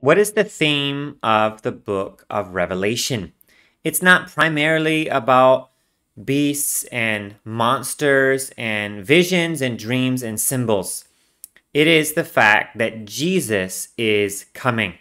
What is the theme of the book of Revelation? It's not primarily about beasts and monsters and visions and dreams and symbols. It is the fact that Jesus is coming.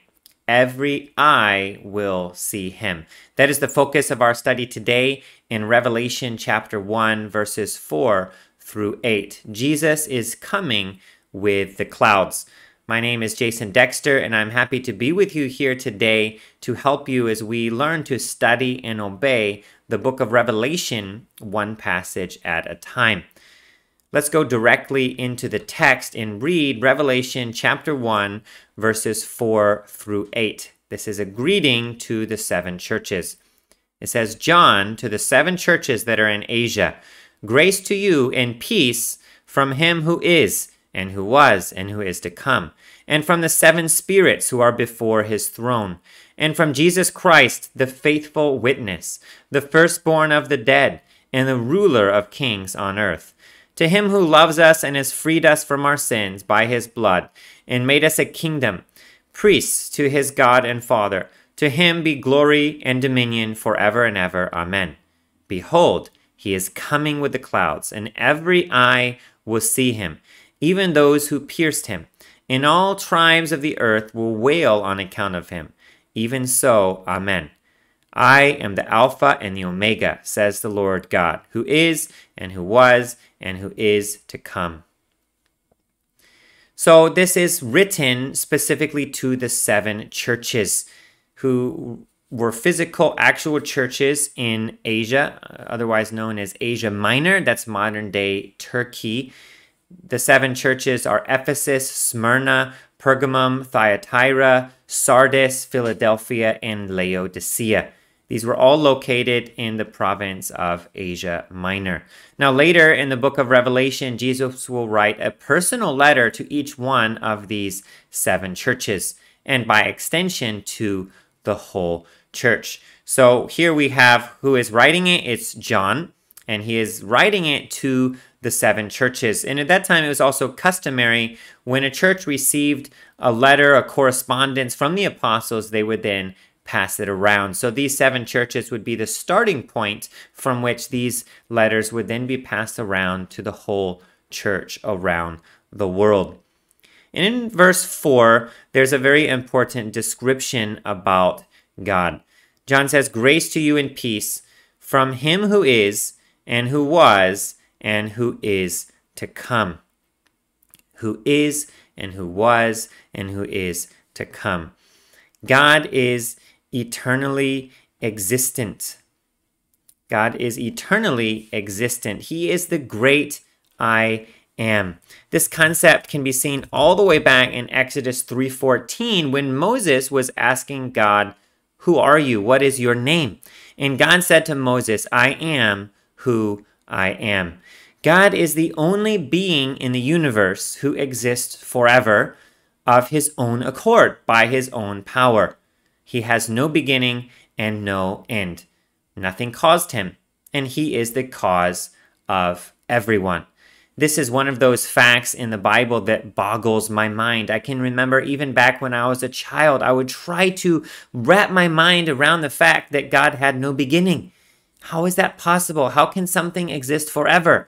Every eye will see him. That is the focus of our study today in Revelation chapter 1, verses 4 through 8. Jesus is coming with the clouds. My name is Jason Dexter, and I'm happy to be with you here today to help you as we learn to study and obey the book of Revelation one passage at a time. Let's go directly into the text and read Revelation chapter 1, verses 4 through 8. This is a greeting to the seven churches. It says, John, to the seven churches that are in Asia, grace to you and peace from him who is and who was, and who is to come, and from the seven spirits who are before his throne, and from Jesus Christ, the faithful witness, the firstborn of the dead, and the ruler of kings on earth. To him who loves us and has freed us from our sins by his blood, and made us a kingdom, priests to his God and Father, to him be glory and dominion forever and ever. Amen. Behold, he is coming with the clouds, and every eye will see him even those who pierced him. And all tribes of the earth will wail on account of him. Even so, Amen. I am the Alpha and the Omega, says the Lord God, who is, and who was, and who is to come. So, this is written specifically to the seven churches who were physical, actual churches in Asia, otherwise known as Asia Minor. That's modern day Turkey. The seven churches are Ephesus, Smyrna, Pergamum, Thyatira, Sardis, Philadelphia, and Laodicea. These were all located in the province of Asia Minor. Now, later in the book of Revelation, Jesus will write a personal letter to each one of these seven churches, and by extension to the whole church. So here we have who is writing it. It's John, and he is writing it to the seven churches. And at that time, it was also customary when a church received a letter, a correspondence from the apostles, they would then pass it around. So these seven churches would be the starting point from which these letters would then be passed around to the whole church around the world. And in verse 4, there's a very important description about God. John says, Grace to you and peace from him who is, and who was, and who is to come. Who is and who was and who is to come. God is eternally existent. God is eternally existent. He is the great I am. This concept can be seen all the way back in Exodus 3:14 when Moses was asking God, "Who are you? What is your name?" And God said to Moses, "I am who I am." God is the only being in the universe who exists forever of his own accord, by his own power. He has no beginning and no end. Nothing caused him, and he is the cause of everyone. This is one of those facts in the Bible that boggles my mind. I can remember even back when I was a child, I would try to wrap my mind around the fact that God had no beginning. How is that possible? How can something exist forever?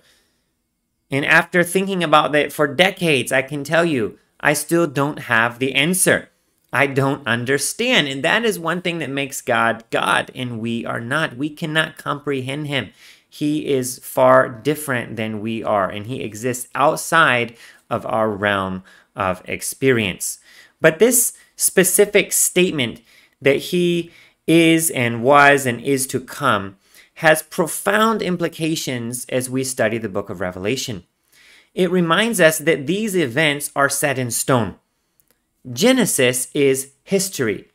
And after thinking about it for decades, I can tell you, I still don't have the answer. I don't understand. And that is one thing that makes God God, and we are not. We cannot comprehend Him. He is far different than we are, and He exists outside of our realm of experience. But this specific statement that He is and was and is to come has profound implications as we study the book of Revelation. It reminds us that these events are set in stone. Genesis is history.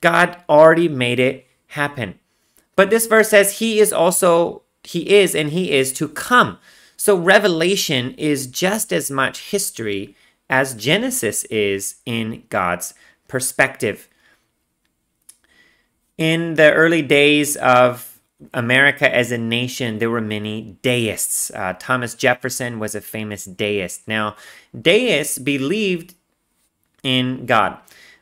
God already made it happen. But this verse says he is also, he is and he is to come. So Revelation is just as much history as Genesis is in God's perspective. In the early days of America as a nation, there were many deists. Uh, Thomas Jefferson was a famous deist. Now, deists believed in God,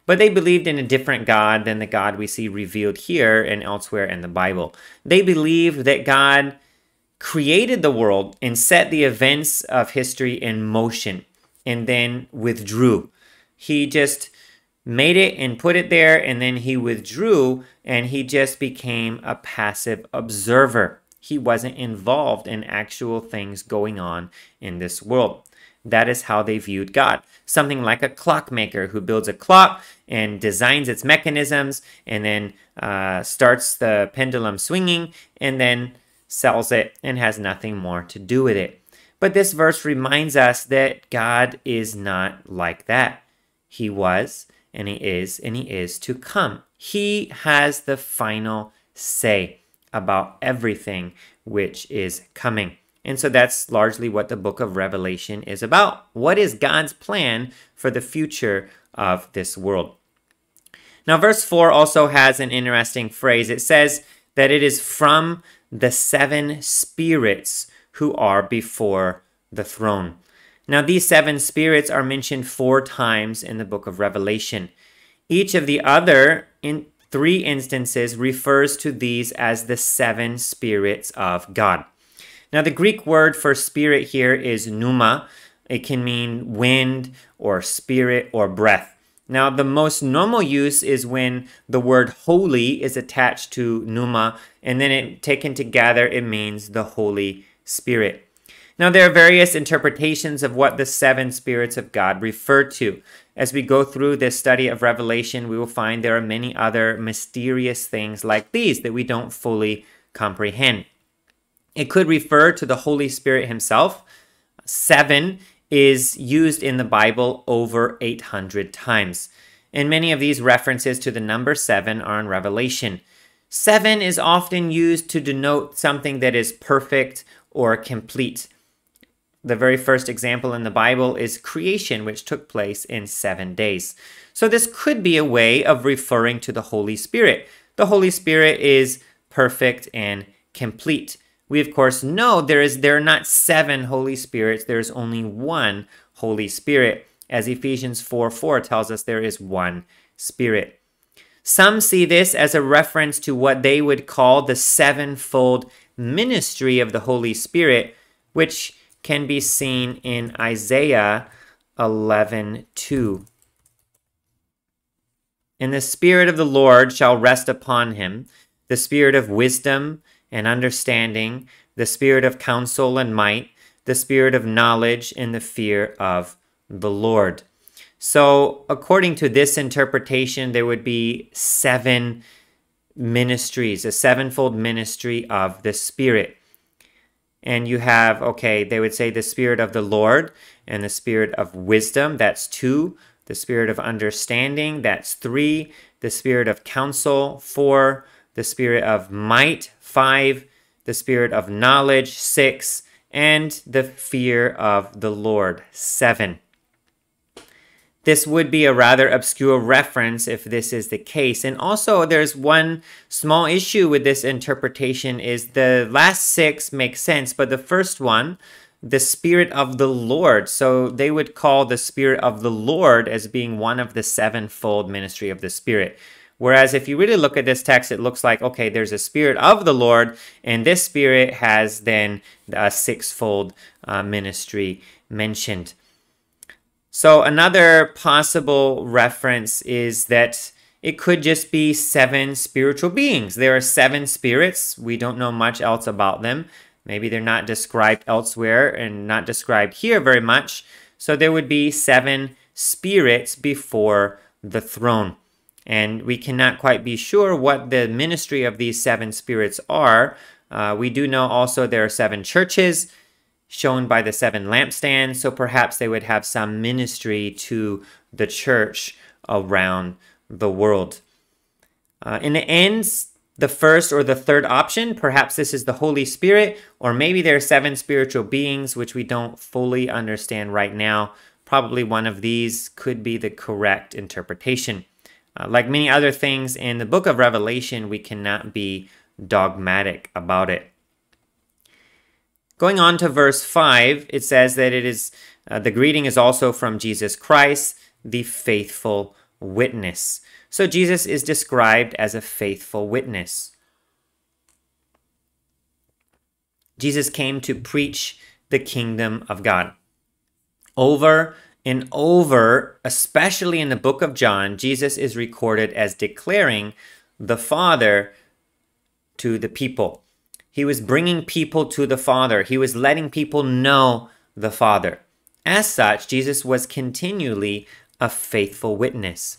but they believed in a different God than the God we see revealed here and elsewhere in the Bible. They believed that God created the world and set the events of history in motion and then withdrew. He just made it and put it there, and then he withdrew and he just became a passive observer. He wasn't involved in actual things going on in this world. That is how they viewed God. Something like a clockmaker who builds a clock and designs its mechanisms and then uh, starts the pendulum swinging and then sells it and has nothing more to do with it. But this verse reminds us that God is not like that. He was, and He is, and He is to come. He has the final say about everything which is coming. And so that's largely what the book of Revelation is about. What is God's plan for the future of this world? Now, verse 4 also has an interesting phrase. It says that it is from the seven spirits who are before the throne. Now, these seven spirits are mentioned four times in the book of Revelation. Each of the other in three instances refers to these as the seven spirits of God. Now, the Greek word for spirit here is pneuma. It can mean wind or spirit or breath. Now, the most normal use is when the word holy is attached to pneuma, and then it taken together, it means the Holy Spirit. Now, there are various interpretations of what the seven spirits of God refer to. As we go through this study of Revelation, we will find there are many other mysterious things like these that we don't fully comprehend. It could refer to the Holy Spirit Himself. Seven is used in the Bible over 800 times. And many of these references to the number seven are in Revelation. Seven is often used to denote something that is perfect or complete. The very first example in the Bible is creation, which took place in seven days. So, this could be a way of referring to the Holy Spirit. The Holy Spirit is perfect and complete. We of course know there is there are not seven Holy Spirits, there is only one Holy Spirit. As Ephesians 4 4 tells us, there is one Spirit. Some see this as a reference to what they would call the sevenfold ministry of the Holy Spirit, which can be seen in Isaiah 11 2. And the Spirit of the Lord shall rest upon him, the Spirit of wisdom and understanding, the spirit of counsel and might, the spirit of knowledge and the fear of the Lord. So, according to this interpretation, there would be seven ministries, a sevenfold ministry of the Spirit. And you have, okay, they would say the Spirit of the Lord and the Spirit of wisdom, that's two. The Spirit of understanding, that's three. The Spirit of counsel, four. The Spirit of might, 5, the spirit of knowledge, 6, and the fear of the Lord, 7. This would be a rather obscure reference if this is the case. And also there's one small issue with this interpretation is the last six make sense, but the first one, the spirit of the Lord. So they would call the spirit of the Lord as being one of the sevenfold ministry of the spirit. Whereas if you really look at this text, it looks like, okay, there's a spirit of the Lord, and this spirit has then a sixfold uh, ministry mentioned. So another possible reference is that it could just be seven spiritual beings. There are seven spirits. We don't know much else about them. Maybe they're not described elsewhere and not described here very much. So there would be seven spirits before the throne. And we cannot quite be sure what the ministry of these seven spirits are. Uh, we do know also there are seven churches shown by the seven lampstands, so perhaps they would have some ministry to the church around the world. Uh, in the end, the first or the third option, perhaps this is the Holy Spirit, or maybe there are seven spiritual beings, which we don't fully understand right now. Probably one of these could be the correct interpretation. Uh, like many other things in the book of Revelation, we cannot be dogmatic about it. Going on to verse 5, it says that it is uh, the greeting is also from Jesus Christ, the faithful witness. So Jesus is described as a faithful witness. Jesus came to preach the kingdom of God. Over and over, especially in the book of John, Jesus is recorded as declaring the Father to the people. He was bringing people to the Father, he was letting people know the Father. As such, Jesus was continually a faithful witness.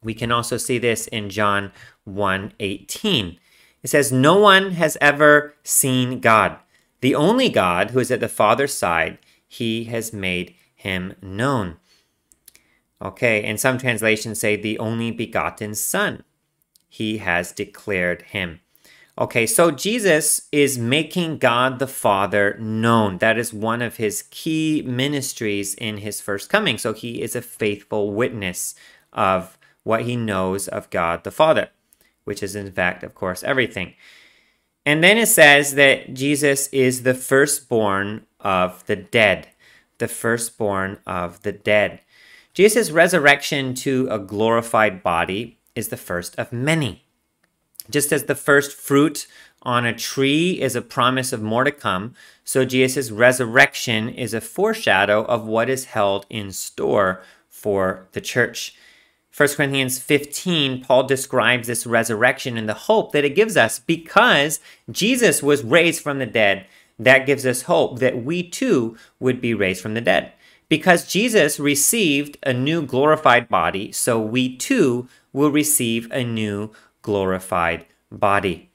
We can also see this in John 1:18. It says, "No one has ever seen God. The only God who is at the Father's side, he has made him known." Okay, and some translations say the only begotten Son. He has declared him. Okay, so Jesus is making God the Father known. That is one of his key ministries in his first coming. So he is a faithful witness of what he knows of God the Father, which is, in fact, of course, everything. And then it says that Jesus is the firstborn of the dead. The firstborn of the dead. Jesus' resurrection to a glorified body is the first of many. Just as the first fruit on a tree is a promise of more to come, so Jesus' resurrection is a foreshadow of what is held in store for the church. 1 Corinthians 15, Paul describes this resurrection and the hope that it gives us because Jesus was raised from the dead. That gives us hope that we too would be raised from the dead. Because Jesus received a new glorified body, so we too will receive a new glorified body.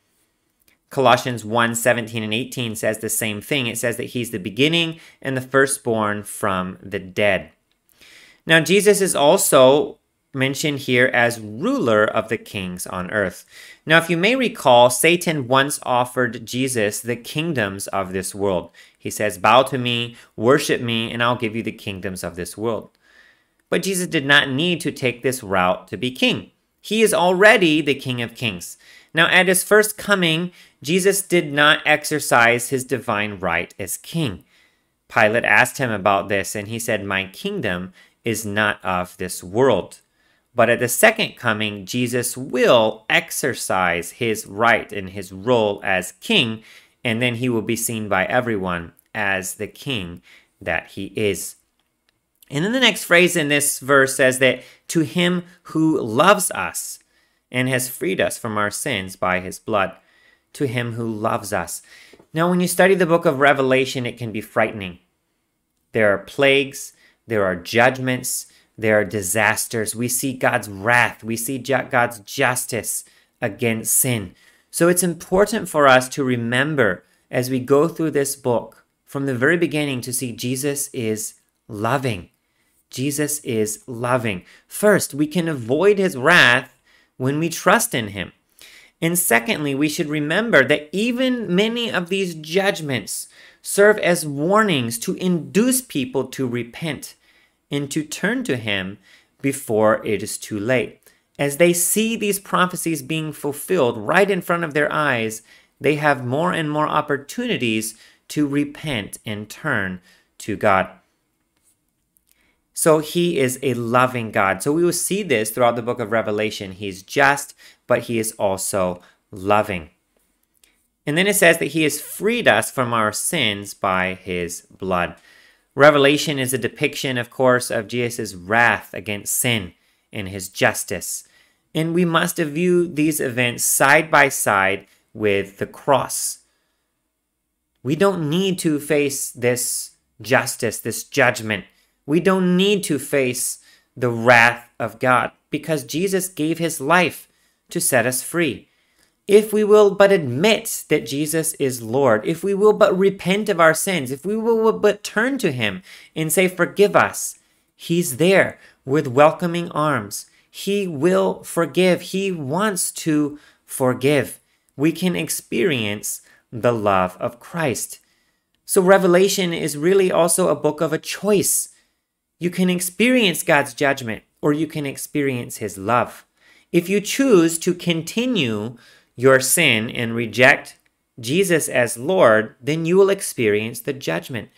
Colossians 1 17 and 18 says the same thing. It says that he's the beginning and the firstborn from the dead. Now, Jesus is also mentioned here as ruler of the kings on earth. Now, if you may recall, Satan once offered Jesus the kingdoms of this world. He says, Bow to me, worship me, and I'll give you the kingdoms of this world. But Jesus did not need to take this route to be king. He is already the King of Kings. Now, at his first coming, Jesus did not exercise his divine right as king. Pilate asked him about this, and he said, My kingdom is not of this world. But at the second coming, Jesus will exercise his right and his role as king, and then he will be seen by everyone as the king that he is. And then the next phrase in this verse says that to him who loves us and has freed us from our sins by his blood, to him who loves us. Now, when you study the book of Revelation, it can be frightening. There are plagues, there are judgments, there are disasters. We see God's wrath, we see God's justice against sin. So it's important for us to remember as we go through this book from the very beginning to see Jesus is loving. Jesus is loving. First, we can avoid his wrath when we trust in him. And secondly, we should remember that even many of these judgments serve as warnings to induce people to repent and to turn to him before it is too late. As they see these prophecies being fulfilled right in front of their eyes, they have more and more opportunities to repent and turn to God. So he is a loving God. So we will see this throughout the book of Revelation. He's just, but he is also loving. And then it says that he has freed us from our sins by his blood. Revelation is a depiction, of course, of Jesus' wrath against sin and his justice. And we must view these events side by side with the cross. We don't need to face this justice, this judgment we don't need to face the wrath of God because Jesus gave his life to set us free. If we will but admit that Jesus is Lord, if we will but repent of our sins, if we will but turn to him and say, Forgive us, he's there with welcoming arms. He will forgive. He wants to forgive. We can experience the love of Christ. So, Revelation is really also a book of a choice. You can experience God's judgment or you can experience His love. If you choose to continue your sin and reject Jesus as Lord, then you will experience the judgment.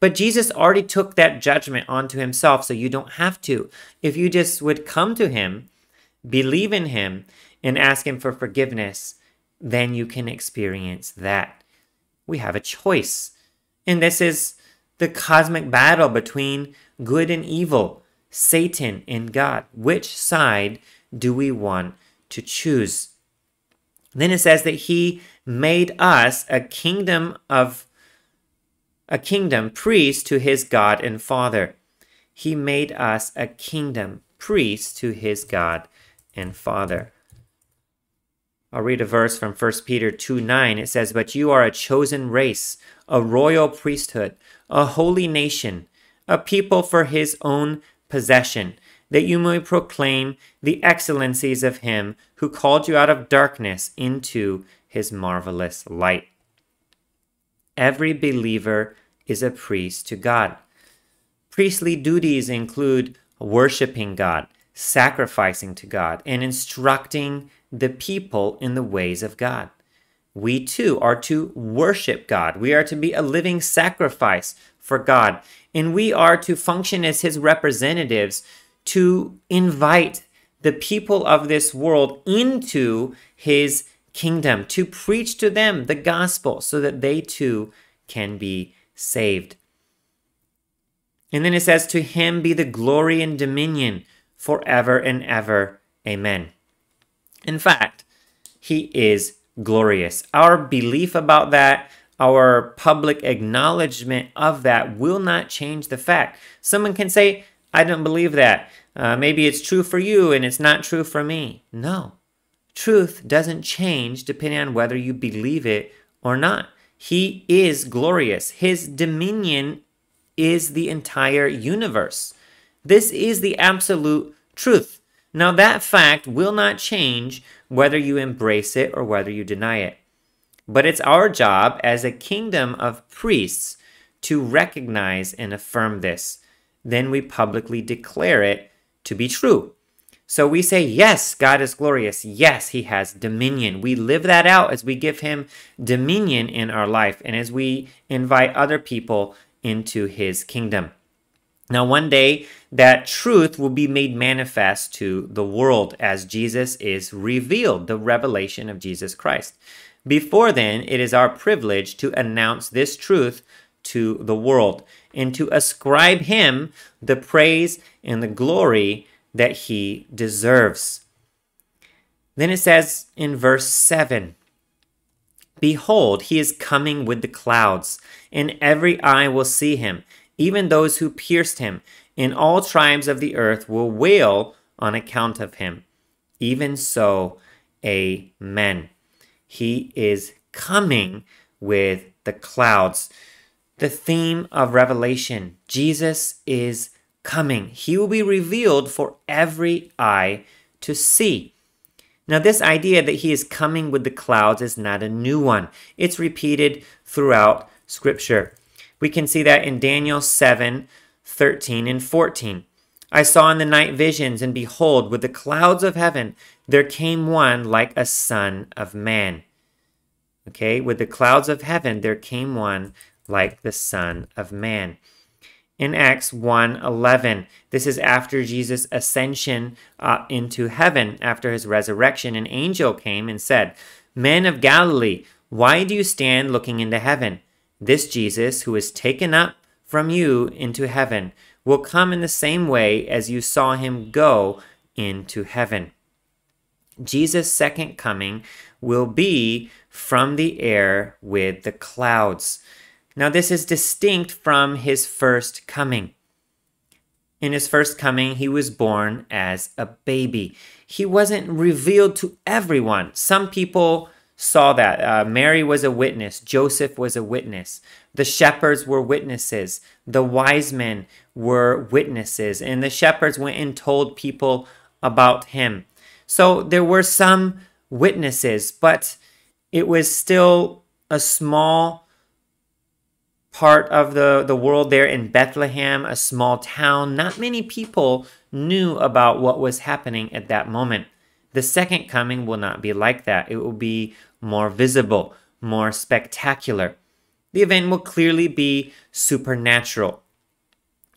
But Jesus already took that judgment onto himself, so you don't have to. If you just would come to him, believe in him, and ask him for forgiveness, then you can experience that. We have a choice. And this is the cosmic battle between good and evil, Satan and God. Which side do we want to choose? Then it says that he made us a kingdom of a kingdom priest to his God and Father. He made us a kingdom priest to his God and Father. I'll read a verse from 1 Peter 2 9. It says, But you are a chosen race, a royal priesthood, a holy nation, a people for his own possession, that you may proclaim the excellencies of him who called you out of darkness into his marvelous light. Every believer is a priest to God. Priestly duties include worshiping God, sacrificing to God, and instructing the people in the ways of God. We too are to worship God. We are to be a living sacrifice for God. And we are to function as His representatives to invite the people of this world into His kingdom, to preach to them the gospel so that they too can be saved. And then it says, To him be the glory and dominion forever and ever. Amen. In fact, he is glorious. Our belief about that, our public acknowledgement of that will not change the fact. Someone can say, I don't believe that. Uh, maybe it's true for you and it's not true for me. No. Truth doesn't change depending on whether you believe it or not. He is glorious. His dominion is the entire universe. This is the absolute truth. Now, that fact will not change whether you embrace it or whether you deny it. But it's our job as a kingdom of priests to recognize and affirm this. Then we publicly declare it to be true. So we say, yes, God is glorious. Yes, he has dominion. We live that out as we give him dominion in our life and as we invite other people into his kingdom. Now, one day, that truth will be made manifest to the world as Jesus is revealed, the revelation of Jesus Christ. Before then, it is our privilege to announce this truth to the world and to ascribe him the praise and the glory that he deserves. Then it says in verse 7 Behold, he is coming with the clouds, and every eye will see him, even those who pierced him, and all tribes of the earth will wail on account of him. Even so, amen. He is coming with the clouds. The theme of Revelation Jesus is coming. He will be revealed for every eye to see. Now, this idea that he is coming with the clouds is not a new one. It's repeated throughout Scripture. We can see that in Daniel 7 13 and 14. I saw in the night visions, and behold, with the clouds of heaven, there came one like a son of man. Okay, with the clouds of heaven, there came one like the son of man in Acts 1:11. This is after Jesus' ascension uh, into heaven after his resurrection. An angel came and said, "Men of Galilee, why do you stand looking into heaven? This Jesus who is taken up from you into heaven will come in the same way as you saw him go into heaven." Jesus' second coming will be from the air with the clouds. Now, this is distinct from his first coming. In his first coming, he was born as a baby. He wasn't revealed to everyone. Some people saw that. Uh, Mary was a witness, Joseph was a witness, the shepherds were witnesses, the wise men were witnesses, and the shepherds went and told people about him. So there were some witnesses, but it was still a small part of the, the world there in Bethlehem, a small town. Not many people knew about what was happening at that moment. The second coming will not be like that. It will be more visible, more spectacular. The event will clearly be supernatural.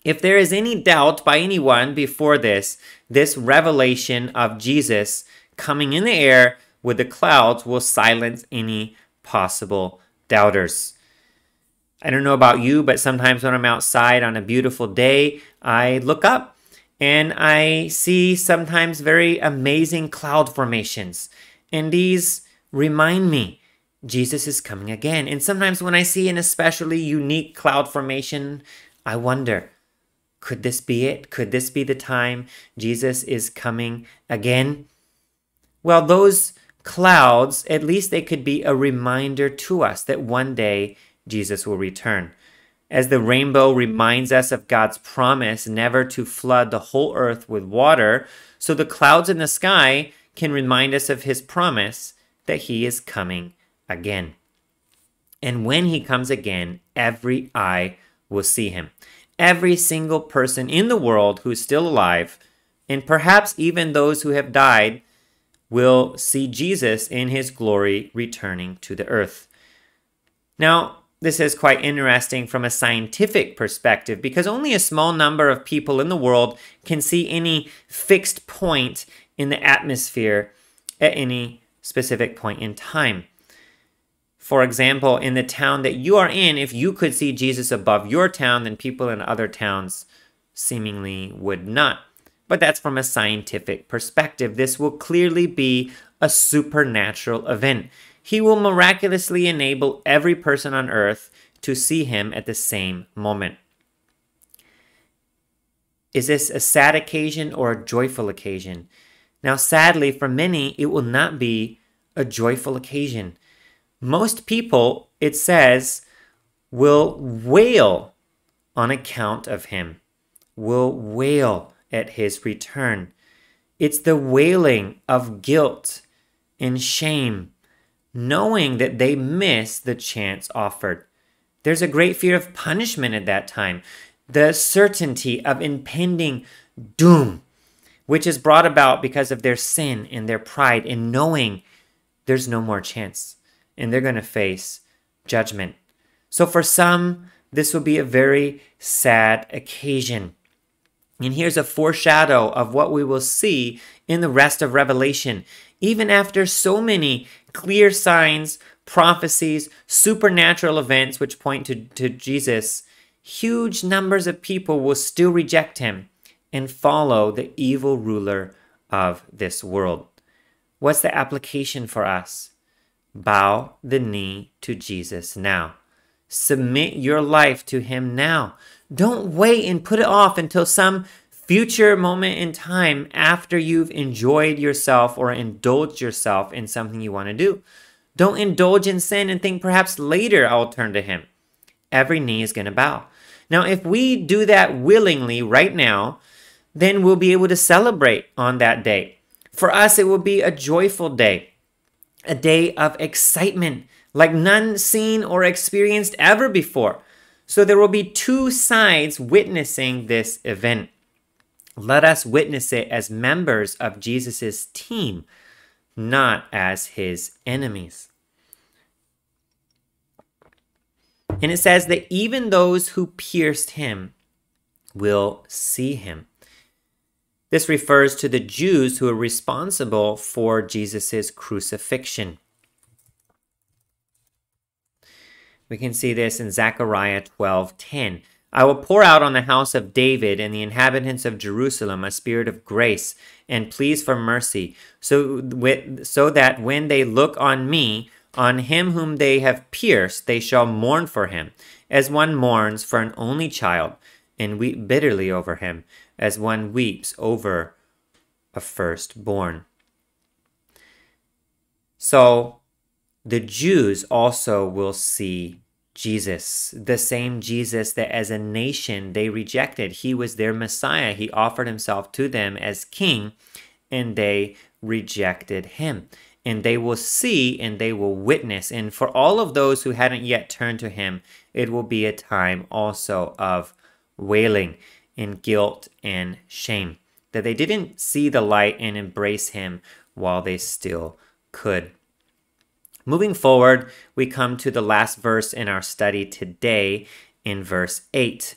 If there is any doubt by anyone before this, this revelation of Jesus coming in the air with the clouds will silence any possible doubters. I don't know about you, but sometimes when I'm outside on a beautiful day, I look up and I see sometimes very amazing cloud formations. And these remind me Jesus is coming again. And sometimes when I see an especially unique cloud formation, I wonder could this be it? Could this be the time Jesus is coming again? Well, those clouds, at least they could be a reminder to us that one day Jesus will return. As the rainbow reminds us of God's promise never to flood the whole earth with water, so the clouds in the sky can remind us of his promise that he is coming again. And when he comes again, every eye will see him every single person in the world who's still alive, and perhaps even those who have died, will see Jesus in his glory returning to the earth. Now, this is quite interesting from a scientific perspective because only a small number of people in the world can see any fixed point in the atmosphere at any specific point in time. For example, in the town that you are in, if you could see Jesus above your town, then people in other towns seemingly would not. But that's from a scientific perspective. This will clearly be a supernatural event. He will miraculously enable every person on earth to see him at the same moment. Is this a sad occasion or a joyful occasion? Now, sadly, for many, it will not be a joyful occasion. Most people, it says, will wail on account of him, will wail at his return. It's the wailing of guilt and shame, knowing that they miss the chance offered. There's a great fear of punishment at that time, the certainty of impending doom, which is brought about because of their sin and their pride in knowing there's no more chance and they're going to face judgment. So for some, this will be a very sad occasion. And here's a foreshadow of what we will see in the rest of Revelation. Even after so many clear signs, prophecies, supernatural events which point to, to Jesus, huge numbers of people will still reject him and follow the evil ruler of this world. What's the application for us? Bow the knee to Jesus now. Submit your life to Him now. Don't wait and put it off until some future moment in time after you've enjoyed yourself or indulged yourself in something you want to do. Don't indulge in sin and think perhaps later I'll turn to Him. Every knee is going to bow. Now, if we do that willingly right now, then we'll be able to celebrate on that day. For us, it will be a joyful day a day of excitement like none seen or experienced ever before. So there will be two sides witnessing this event. Let us witness it as members of Jesus' team, not as his enemies. And it says that even those who pierced him will see him. This refers to the Jews who are responsible for Jesus' crucifixion. We can see this in Zechariah 12:10. I will pour out on the house of David and the inhabitants of Jerusalem a spirit of grace and pleas for mercy, so, with, so that when they look on me, on him whom they have pierced, they shall mourn for him, as one mourns for an only child, and weep bitterly over him, as one weeps over a firstborn. So the Jews also will see Jesus, the same Jesus that as a nation they rejected. He was their Messiah. He offered himself to them as king, and they rejected him. And they will see and they will witness. And for all of those who hadn't yet turned to him, it will be a time also of wailing and guilt and shame, that they didn't see the light and embrace him while they still could. Moving forward, we come to the last verse in our study today in verse 8.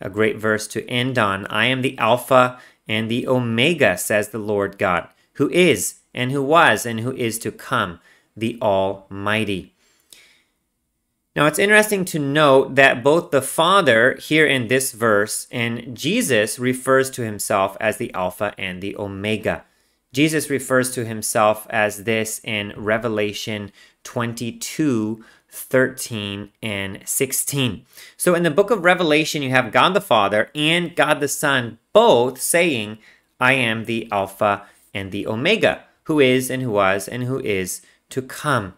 A great verse to end on. I am the Alpha and the Omega, says the Lord God, who is, and who was, and who is to come, the Almighty. Now, it's interesting to note that both the Father here in this verse and Jesus refers to himself as the Alpha and the Omega. Jesus refers to himself as this in Revelation 22 13 and 16. So in the book of Revelation, you have God the Father and God the Son both saying, I am the Alpha and the Omega, who is and who was and who is to come.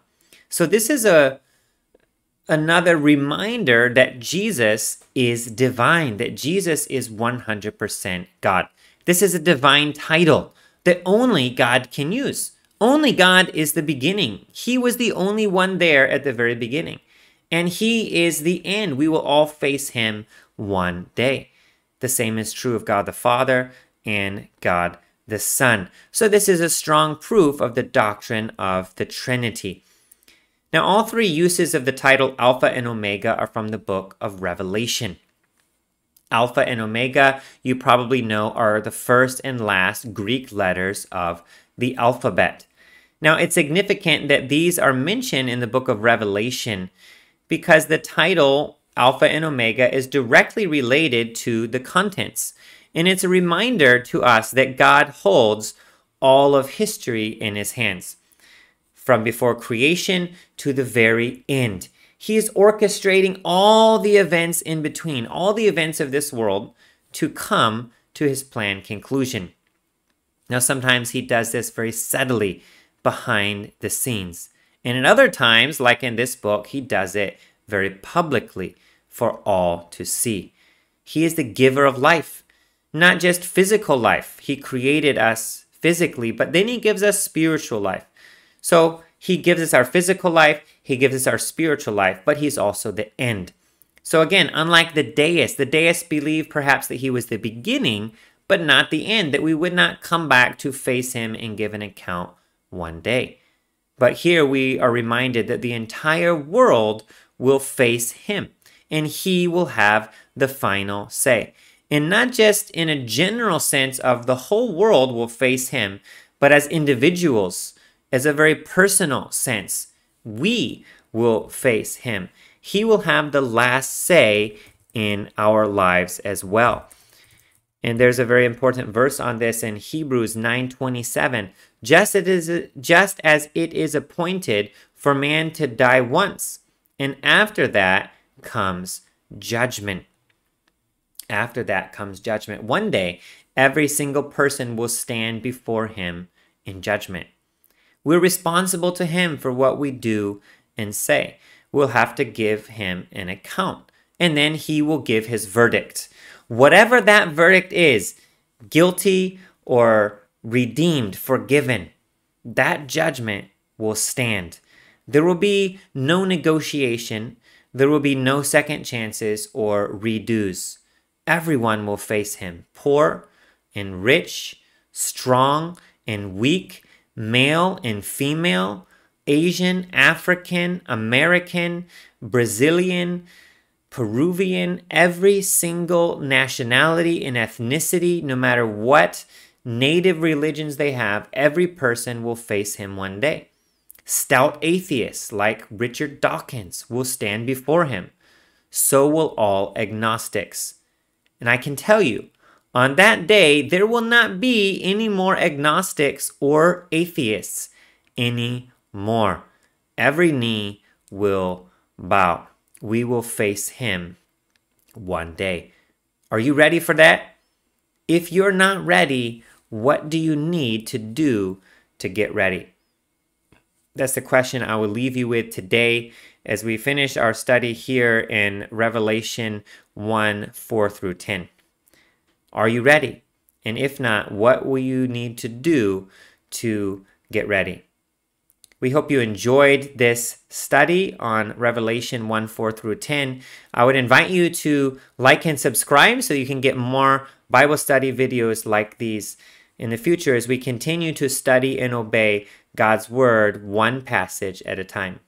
So this is a another reminder that Jesus is divine, that Jesus is 100% God. This is a divine title that only God can use. Only God is the beginning. He was the only one there at the very beginning. And He is the end. We will all face Him one day. The same is true of God the Father and God the Son. So, this is a strong proof of the doctrine of the Trinity. Now, all three uses of the title Alpha and Omega are from the book of Revelation. Alpha and Omega, you probably know, are the first and last Greek letters of the alphabet. Now, it's significant that these are mentioned in the book of Revelation because the title Alpha and Omega is directly related to the contents. And it's a reminder to us that God holds all of history in his hands. From before creation to the very end. He is orchestrating all the events in between, all the events of this world to come to his planned conclusion. Now, sometimes he does this very subtly behind the scenes. And in other times, like in this book, he does it very publicly for all to see. He is the giver of life, not just physical life. He created us physically, but then he gives us spiritual life. So he gives us our physical life, He gives us our spiritual life, but He's also the end. So again, unlike the deists, the deists believe perhaps that He was the beginning, but not the end, that we would not come back to face Him and give an account one day. But here we are reminded that the entire world will face Him, and He will have the final say. And not just in a general sense of the whole world will face Him, but as individuals as a very personal sense. We will face him. He will have the last say in our lives as well. And there's a very important verse on this in Hebrews 9:27. Just it is, just as it is appointed for man to die once, and after that comes judgment. After that comes judgment. One day, every single person will stand before him in judgment. We're responsible to Him for what we do and say. We'll have to give Him an account, and then He will give His verdict. Whatever that verdict is guilty or redeemed, forgiven that judgment will stand. There will be no negotiation, there will be no second chances or redos. Everyone will face Him poor and rich, strong and weak male and female, Asian, African, American, Brazilian, Peruvian, every single nationality and ethnicity, no matter what native religions they have, every person will face him one day. Stout atheists like Richard Dawkins will stand before him. So will all agnostics. And I can tell you, on that day, there will not be any more agnostics or atheists anymore. Every knee will bow. We will face him one day. Are you ready for that? If you're not ready, what do you need to do to get ready? That's the question I will leave you with today as we finish our study here in Revelation 1 4 through 10. Are you ready? And if not, what will you need to do to get ready? We hope you enjoyed this study on Revelation 1 4 through 10. I would invite you to like and subscribe so you can get more Bible study videos like these in the future as we continue to study and obey God's Word one passage at a time.